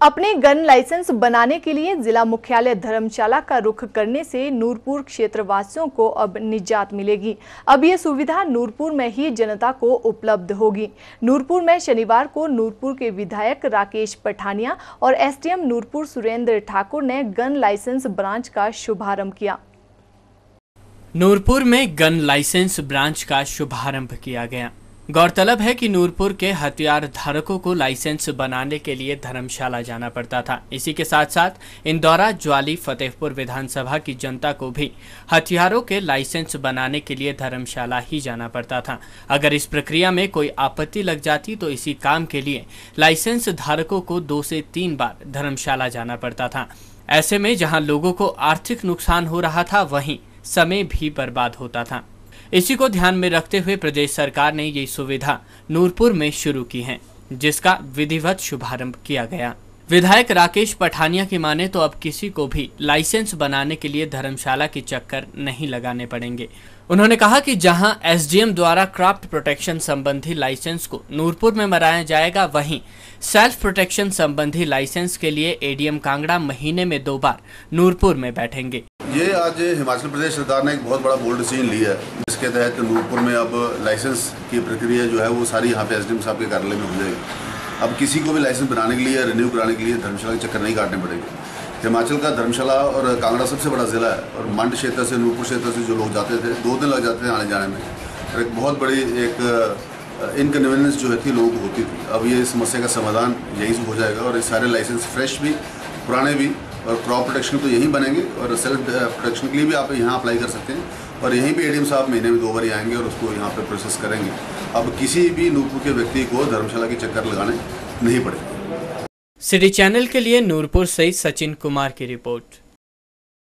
अपने gun licence बनाने के लिए जिला मुख्यालय धर्मशाला का रुख करने से नूरपुर क्षेत्रवासियों को अब निजात मिलेगी। अब ये सुविधा नूरपुर में ही जनता को उपलब्ध होगी। नूरपुर में शनिवार को नूरपुर के विधायक राकेश पठानिया और एसडीएम नूरपुर सुरेंद्र ठाकुर ने गन लाइसेंस ब्रांच का शुभारंभ किया। नूरपुर में गन लाइसेंस ब्रांच का शुभारंभ किया गया। गौरतलब है कि नूरपुर के हथियार धारकों को लाइसेंस बनाने के लिए धर्मशाला जाना पड़ता था। इसी के साथ साथ इंदौरा, ज्वाली, फतेहपुर विधानसभा की जनता को भी हथियारों के लाइसेंस बनाने के लिए धर्मशाला ही जाना पड़ता था। अगर इस प्रक्रिया में कोई आपत्ति लग जाती तो इसी काम के लिए लाइसेंस धारकों को दो से तीन बार धर्मशाला जाना पड़ता था। ऐसे में जहाँ लोगों को आर्थिक नुकसान हो रहा था, वहीं समय भी बर्बाद होता था। इसी को ध्यान में रखते हुए प्रदेश सरकार ने ये सुविधा नूरपुर में शुरू की है, जिसका विधिवत शुभारंभ किया गया। विधायक राकेश पठानिया की माने तो अब किसी को भी लाइसेंस बनाने के लिए धर्मशाला के चक्कर नहीं लगाने पड़ेंगे। उन्होंने कहा कि जहाँ एसडीएम द्वारा क्राफ्ट प्रोटेक्शन संबंधी लाइसेंस को नूरपुर में मनाया जाएगा, वहीं सेल्फ प्रोटेक्शन संबंधी लाइसेंस के लिए एडीएम कांगड़ा महीने में दो बार नूरपुर में बैठेंगे। ये आज हिमाचल प्रदेश सरकार ने एक बहुत बड़ा बोल्ड डिसीज़न लिया है। जिसके तहत नूरपुर में अब लाइसेंस की प्रक्रिया जो है वो सारी यहाँ पे एसडीएम साहब के कार्यालय में हो जाएगी। अब किसी को भी लाइसेंस बनाने के लिए रिन्यू कराने के लिए धर्मशाला के चक्कर नहीं काटने पड़ेंगे। हिमाचल का धर्मशाला और कांगड़ा सबसे बड़ा ज़िला है और मंड क्षेत्र से, नूरपुर क्षेत्र से जो लोग जाते थे, दो दिन लग जाते थे आने जाने में। और एक बहुत बड़ी एक इनकन्वीनियंस जो है थी लोगों को होती थी। अब ये समस्या का समाधान यहीं से हो जाएगा और ये सारे लाइसेंस फ्रेश भी, पुराने भी और क्रॉप प्रोटेक्शन तो यहीं बनेंगे और सेल्फ प्रोटेक्शन के लिए भी आप यहाँ अप्लाई कर सकते हैं। और यहीं भी एडीएम साहब महीने में दो बार आएँगे और उसको यहाँ पे प्रोसेस करेंगे। अब किसी भी नूपुर के व्यक्ति को धर्मशाला के चक्कर लगाने नहीं पड़ेगा। सिटी चैनल के लिए नूरपुर से सचिन कुमार की रिपोर्ट।